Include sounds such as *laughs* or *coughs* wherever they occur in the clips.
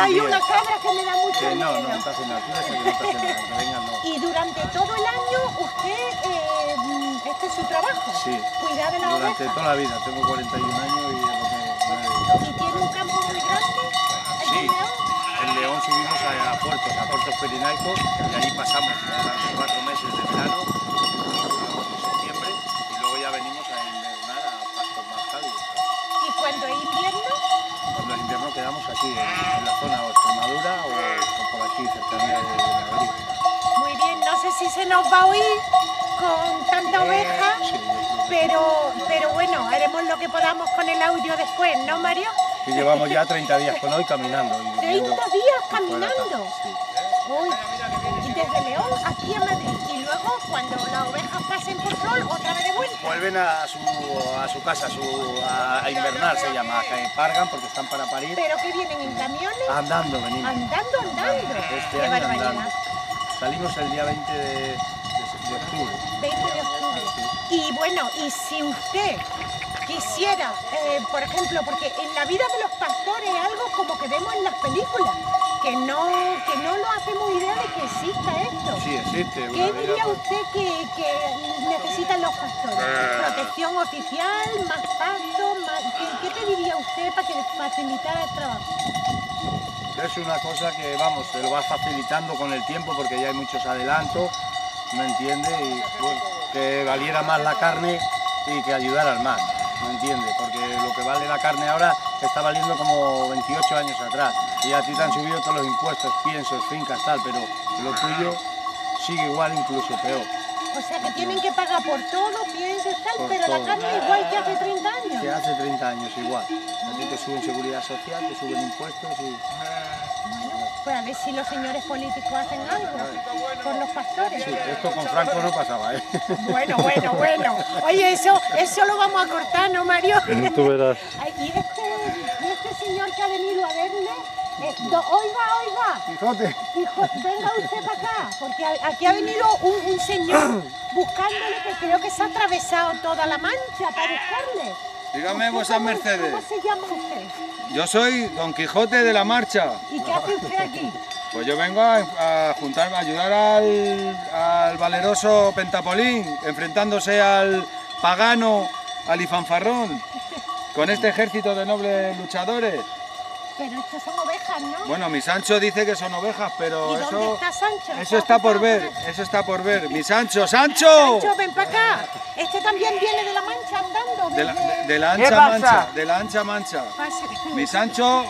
hay una cabra que me da mucho Que no, miedo. no, está que no está que no. Y durante todo el año usted, eh, este es su trabajo, Sí. cuidar de la Durante oveja. toda la vida, tengo 41 años y lo que me. ¿Y tiene un campo muy grande? ¿Aquí Sí, en León? en León subimos a, a puertos, a puertos Perinaicos, y allí pasamos durante cuatro meses de verano, en septiembre, y luego ya venimos a invernar a pastos más cálidos. ¿Y cuando es invierno? Cuando el invierno quedamos aquí, en, en la zona o Extremadura o, o por aquí, cercanía de, de Madrid. Muy bien, no sé si se nos va a oír con tanta oveja, Sí, yo creo que- pero, pero bueno, haremos lo que podamos con el audio después, ¿no, Mario? Y llevamos ya 30 días con hoy caminando. Y 30 viendo- días caminando. sí. Uy, y desde León aquí a Madrid. Cuando las ovejas pasen por sol, otra vez de vuelta. Vuelven a su, a su casa, a, su, a, a invernar se llama, que pargan porque están para parir. Pero que vienen en camiones, Andando venimos. andando, andando. Este Qué año barbaridad. andando. Salimos el día 20 de, de- de octubre. 20 de octubre. Y bueno, y si usted quisiera, eh, por ejemplo, porque en la vida de los pastores es algo como que vemos en las películas, que no, que no nos hacemos idea de que exista esto. Sí, existe. ¿Qué diría pues, usted que, que necesitan los pastores? ¿Protección oficial? ¿Más pasto? Más... ¿Qué, qué pediría usted para que les facilitara el trabajo? Es una cosa que, vamos, se lo va facilitando con el tiempo porque ya hay muchos adelantos, ¿me entiende? Y bueno, que valiera más la carne y que ayudara al mar, ¿me entiende? Porque lo que vale la carne ahora está valiendo como 28 años atrás y a ti te han subido todos los impuestos, piensos, fincas, tal, pero lo tuyo sigue igual, incluso peor. O sea, que tienen que pagar por todo, pienso tal, Por pero todo. la carne igual que hace 30 años. Que hace 30 años igual. A ti te suben seguridad social, te suben impuestos y... Pues a ver si los señores políticos hacen algo por los pastores. Sí, esto con Franco no pasaba, ¿eh? Bueno, bueno, bueno. Oye, eso, eso lo vamos a cortar, ¿no, Mario? Tú verás. Ay, Y este, y este señor que ha venido a verle, oiga, oiga, Quijote. hijo, venga usted para acá, porque aquí ha venido un, un señor *coughs* buscándole que creo que se ha atravesado toda la mancha para buscarle. Dígame, ¿Usted vuesas mercedes. ¿Cómo se llama usted? Yo soy Don Quijote de la Marcha. ¿Y qué hace usted aquí? Pues yo vengo a, a juntarme, a ayudar al, al valeroso Pentapolín, enfrentándose al pagano Alifanfarrón, con este ejército de nobles luchadores. Pero estos son ovejas, ¿no? Bueno, mi Sancho dice que son ovejas, pero ¿Y dónde eso, está Sancho? eso está por ver, eso está por ver. Mi Sancho, ¡Sancho! Sancho, ven para acá. Este también viene de la mancha andando. De la, desde- de- de la ancha mancha, de la ancha mancha. Pase- Mi Sancho,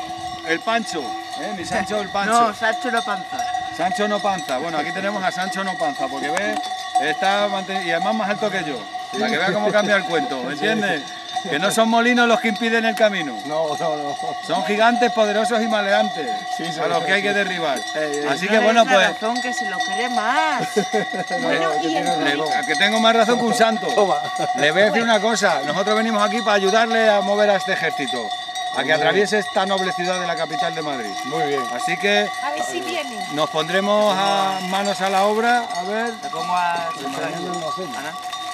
el Pancho, ¿eh? mi Sancho, el Pancho. No, Sancho no panza. Sancho no panza. Bueno, aquí tenemos a Sancho no panza, porque ve, está y además más alto que yo. Para que vea cómo cambia el cuento, ¿me entiendes? Que no son molinos los que impiden el camino. No, no, no. Son gigantes poderosos y maleantes Sí, sí, a los que hay sí. que derribar. Eh, eh, Así No que le bueno, pues razón que se lo cree más. *laughs* Bueno, que y tiene el- le- a que tengo más razón que un santo. Toma. Le voy a decir una cosa, nosotros venimos aquí para ayudarle a mover a este ejército, a que atraviese esta noble ciudad de la capital de Madrid. Muy bien. Así que A ver si vienen. nos pondremos a manos a la obra, a ver, Te pongo a...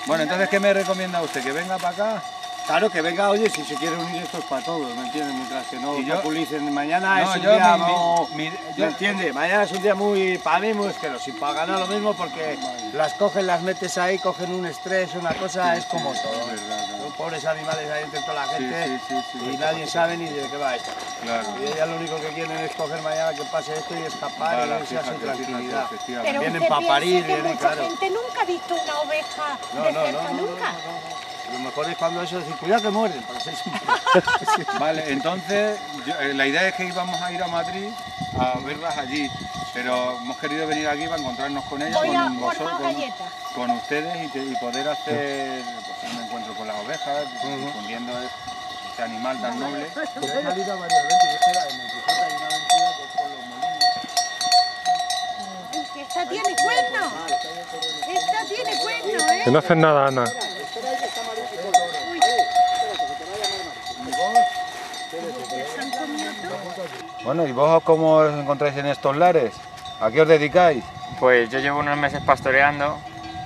Bueno, entonces, ¿qué me recomienda usted? ¿Que venga para acá? Claro que venga, oye, si se quiere unir esto es para todos, ¿me entiendes? Mientras que no obstaculicen. Mañana No, es un yo día mi- no- mi- ¿Me yo- entiende? Mañana es un día muy, para mí muy asqueroso. Y para ganar lo mismo porque las cogen, las metes ahí, cogen un estrés, una cosa, es como todo. es verdad, Son pobres animales ahí entre toda la gente sí, sí, sí, y sí. nadie sabe ni de qué va esto. Claro. Y ellas lo único que quieren es coger mañana que pase esto y escapar Para, y irse a su tranquilidad. Pero Vienen usted pa' piensa parir, que vienen, mucha claro. gente nunca ha visto una oveja No, de no, no, cerca, no, no, nunca. Lo mejor es cuando eso decir, cuidado que un *laughs* Vale, entonces yo- eh, la idea es que íbamos a ir a Madrid a verlas allí, pero hemos querido venir aquí para encontrarnos con ellas, Voy con, vosotros, con, con ustedes y, te- y poder hacer pues, un encuentro con las ovejas, difundiendo este animal tan noble. *laughs* He salido varias veces, en el Quijote hay una aventura que es con los molinos. Esta tiene cuerno. Esta tiene cuerno, ¿eh? Que no hacen nada, Ana. Bueno, ¿y vos cómo os encontráis en estos lares? ¿A qué os dedicáis? Pues yo llevo unos meses pastoreando,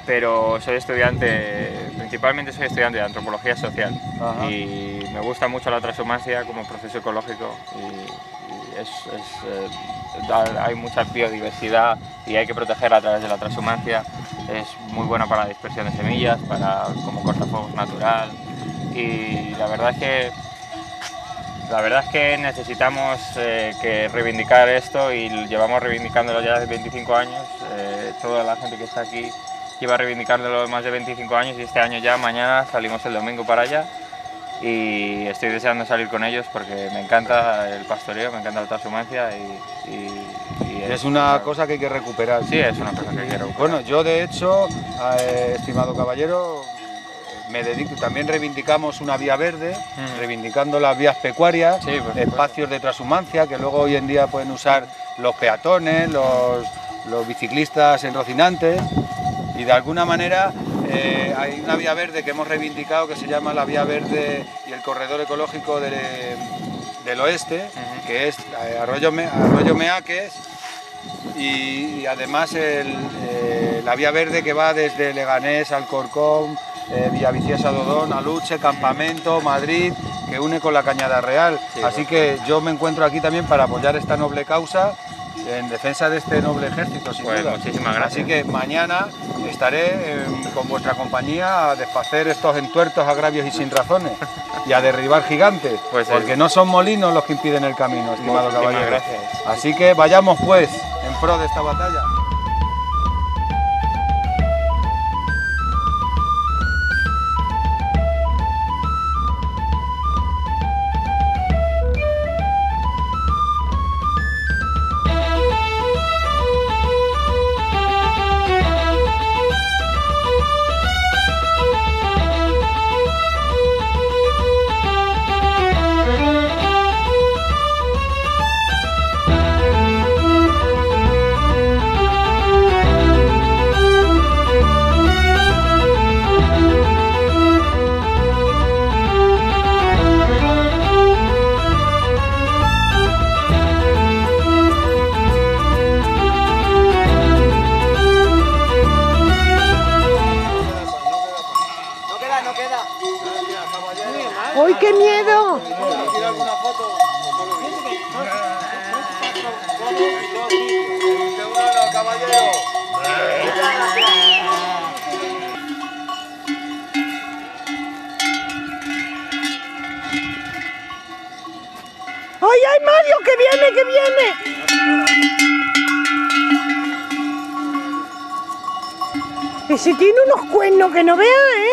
pero soy estudiante, principalmente soy estudiante de antropología social Ajá. y me gusta mucho la transhumancia como proceso ecológico y, y es, es, eh, hay mucha biodiversidad y hay que protegerla a través de la transhumancia. Es muy buena para la dispersión de semillas, para como cortafuegos natural y la verdad es que la verdad es que necesitamos eh, que reivindicar esto y llevamos reivindicándolo ya desde 25 años. Eh, toda la gente que está aquí lleva reivindicándolo más de 25 años y este año ya, mañana salimos el domingo para allá y estoy deseando salir con ellos porque me encanta el pastoreo, me encanta la transhumancia y, y- y Es una cosa que hay que recuperar. Sí, es una cosa que quiero. Bueno, yo de hecho, eh, estimado caballero, me dedico, también reivindicamos una vía verde, Mm. reivindicando las vías pecuarias, Sí, espacios de transhumancia que luego hoy en día pueden usar los peatones, los, los biciclistas en Rocinantes y de alguna manera eh, hay una vía verde que hemos reivindicado que se llama la vía verde y el corredor ecológico de- del oeste, que es eh, Arroyo, Me- Arroyo Meaques. Y, y además el, eh, la vía verde que va desde Leganés, Alcorcón, eh, Villaviciosa, Dodón, Aluche, Campamento, Madrid, que une con la Cañada Real. Sí, Así bueno. que yo me encuentro aquí también para apoyar esta noble causa en defensa de este noble ejército, sin Pues duda. muchísimas gracias. Así que mañana estaré em, con vuestra compañía a desfacer estos entuertos, agravios y sin razones y a derribar gigantes, *laughs* Pues, porque no son molinos los que impiden el camino, estimado caballero. gracias. Así que vayamos pues en pro de esta batalla. Ese tiene unos cuernos que no vea, ¿eh?